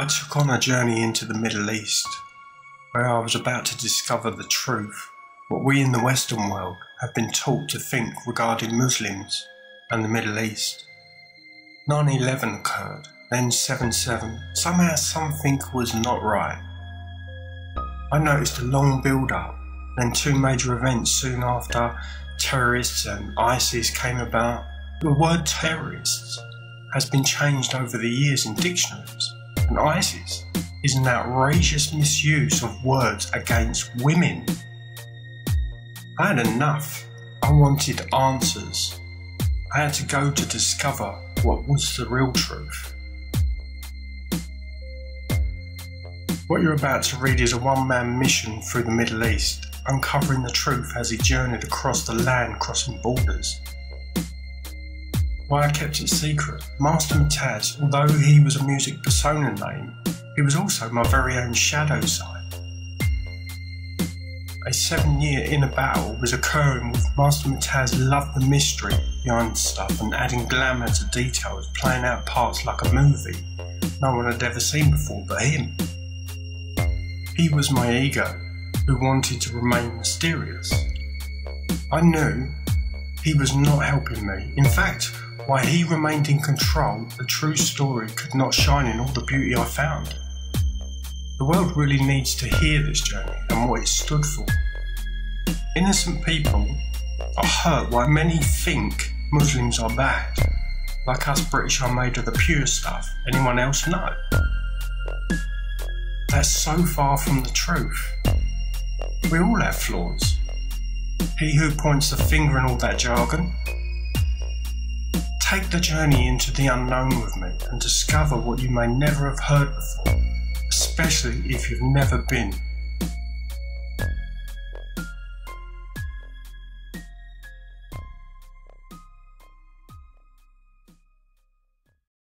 I took on a journey into the Middle East, where I was about to discover the truth, what we in the Western world have been taught to think regarding Muslims and the Middle East. 9 11 occurred, then 7 7. Somehow something was not right. I noticed a long build up, then two major events soon after terrorists and ISIS came about. The word terrorists has been changed over the years in dictionaries, and ISIS is an outrageous misuse of words against women. I had enough. I wanted answers. I had to go to discover what was the real truth. What you're about to read is a one man mission through the Middle East, uncovering the truth as he journeyed across the land crossing borders. Why I kept it secret, Master Mutaz, although he was a music persona name, he was also my very own shadow side. A seven year inner battle was occurring with Master Mutaz loved the mystery behind stuff and adding glamour to details, playing out parts like a movie no one had ever seen before but him. He was my ego, who wanted to remain mysterious. I knew he was not helping me. In fact, while he remained in control, the true story could not shine in all the beauty I found. The world really needs to hear this journey and what it stood for. Innocent people are hurt why many think Muslims are bad. Like us British are made of the pure stuff. Anyone else know? That's so far from the truth. We all have flaws. He who points the finger and all that jargon. Take the journey into the unknown with me and discover what you may never have heard before, especially if you've never been